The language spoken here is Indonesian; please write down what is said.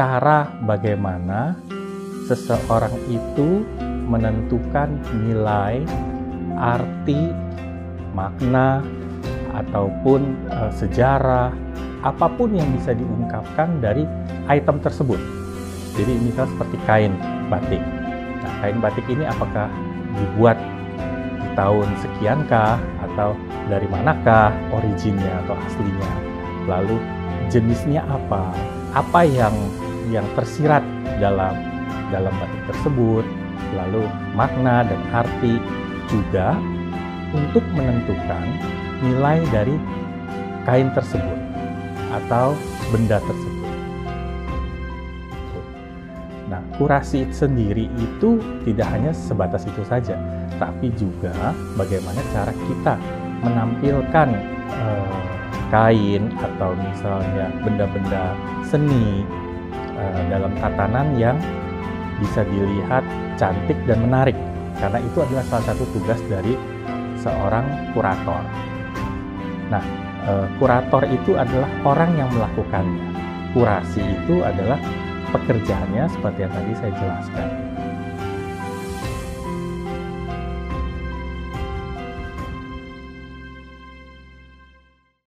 cara bagaimana seseorang itu menentukan nilai, arti, makna, ataupun uh, sejarah, apa pun yang bisa diungkapkan dari item tersebut. Jadi misal seperti kain batik. Nah, kain batik ini apakah dibuat di tahun sekiankah atau dari manakah originnya atau aslinya? Lalu jenisnya apa? Apa yang yang tersirat dalam dalam batik tersebut? Lalu makna dan arti juga untuk menentukan nilai dari kain tersebut atau benda tersebut. Nah, kurasi sendiri itu tidak hanya sebatas itu saja, tapi juga bagaimana cara kita menampilkan eh, kain atau misalnya benda-benda seni eh, dalam tatanan yang bisa dilihat cantik dan menarik karena itu adalah salah satu tugas dari seorang kurator. Nah, e, kurator itu adalah orang yang melakukannya. Kurasi itu adalah pekerjaannya seperti yang tadi saya jelaskan.